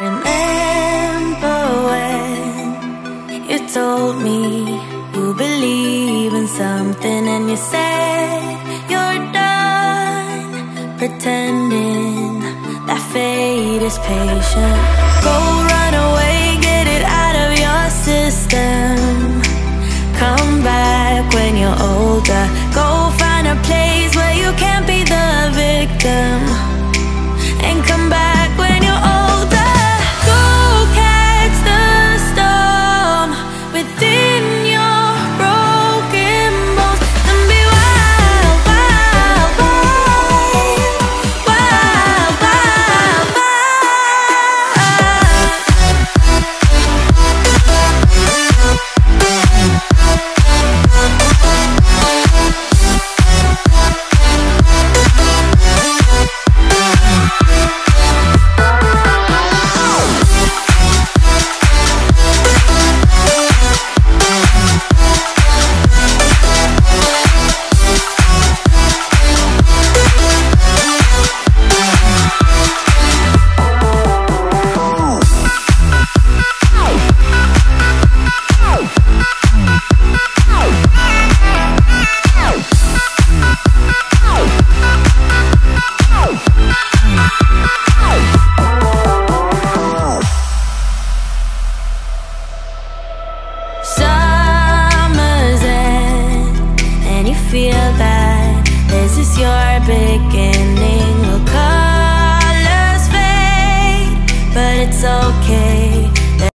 Remember when you told me you believe in something and you said you're done pretending that fate is patient. Go feel that this is your beginning. Will colors fade, but it's okay.